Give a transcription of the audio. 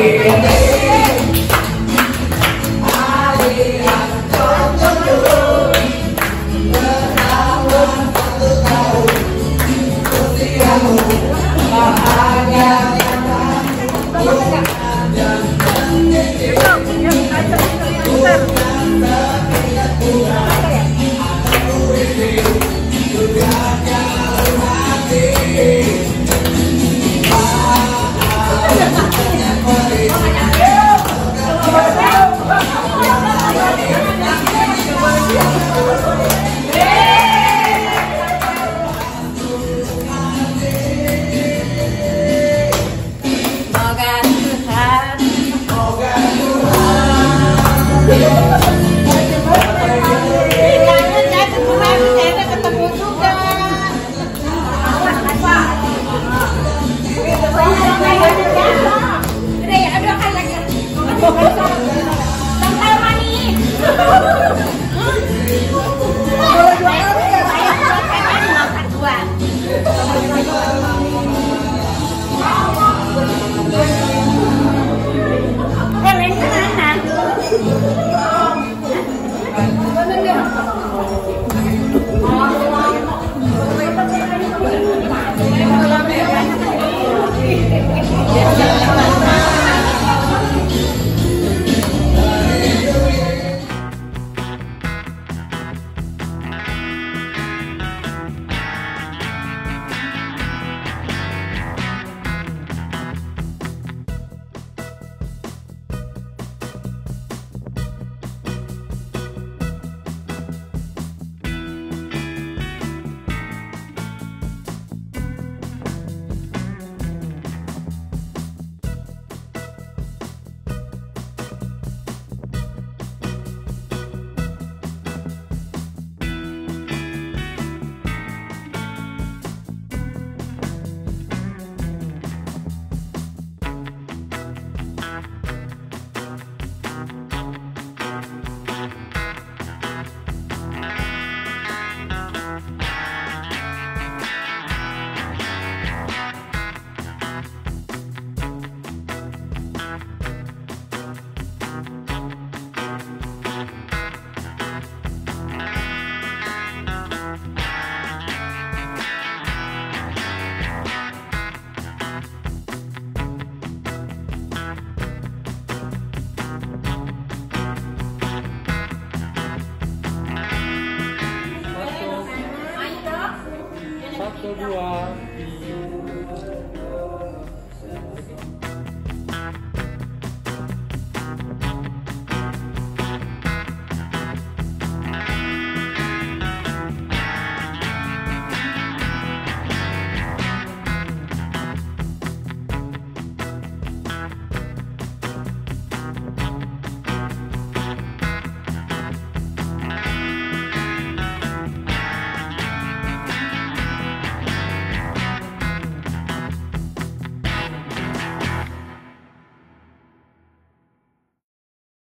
Yeah. 都给啊比一